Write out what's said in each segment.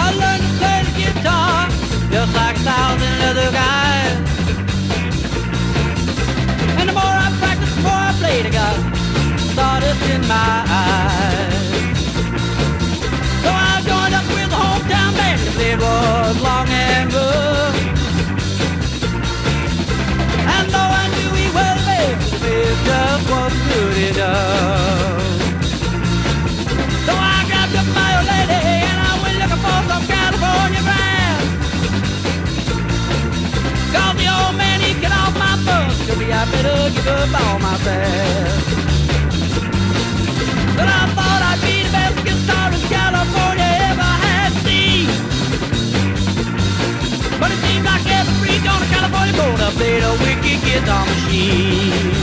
I learned to play the guitar just like a thousand other guys. And the more I practiced, the more I played. I got stardust in my eyes. So I joined up with the hometown band to play was long and blue. I better give up all my fast. But I thought I'd be the best guitarist California ever had seen. But it seems like every freak on a California up played a wicked guitar machine.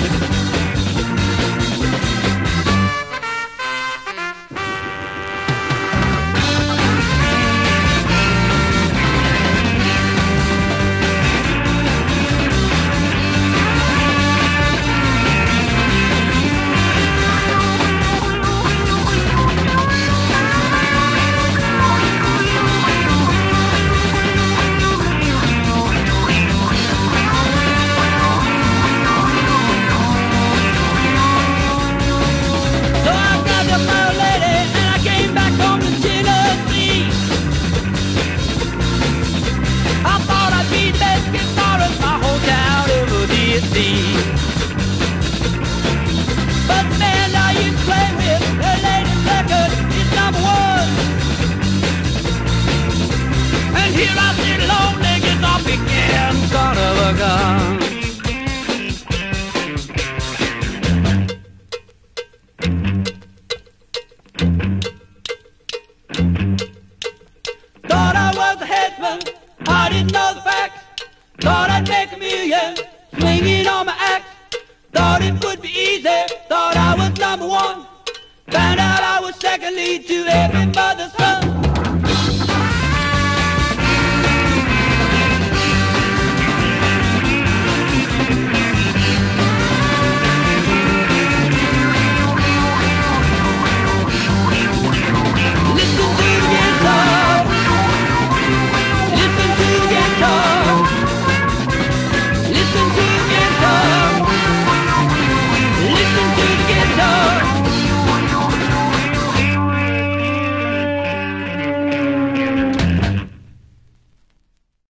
I didn't know the facts. Thought I'd make a million, swinging on my axe. Thought it would be easy, thought I was number one. Found out I was second lead to every mother's son.